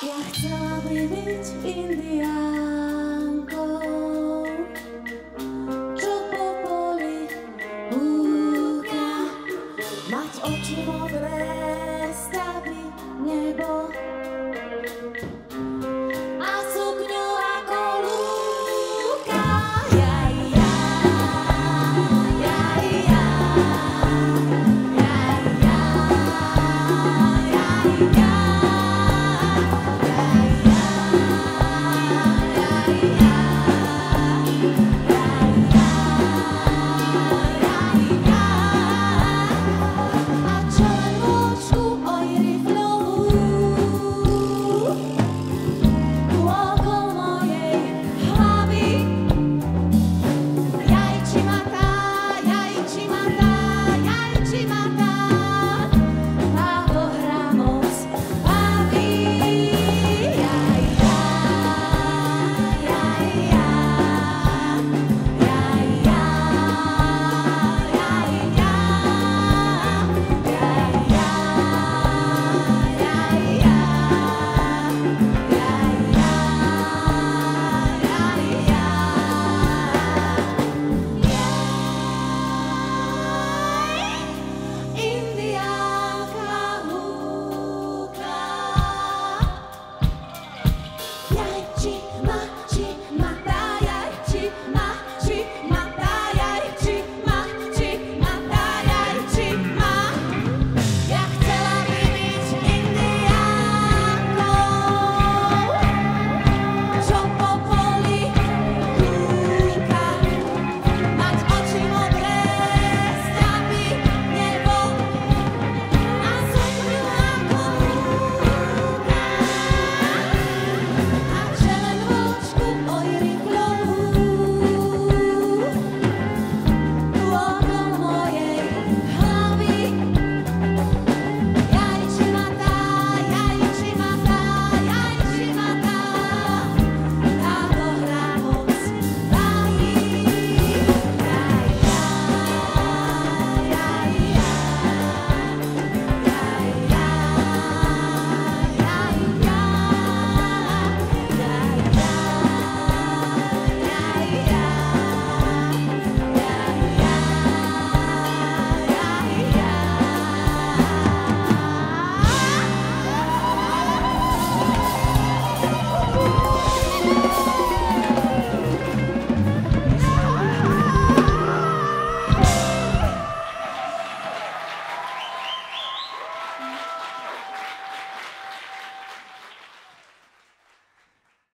What shall we meet in?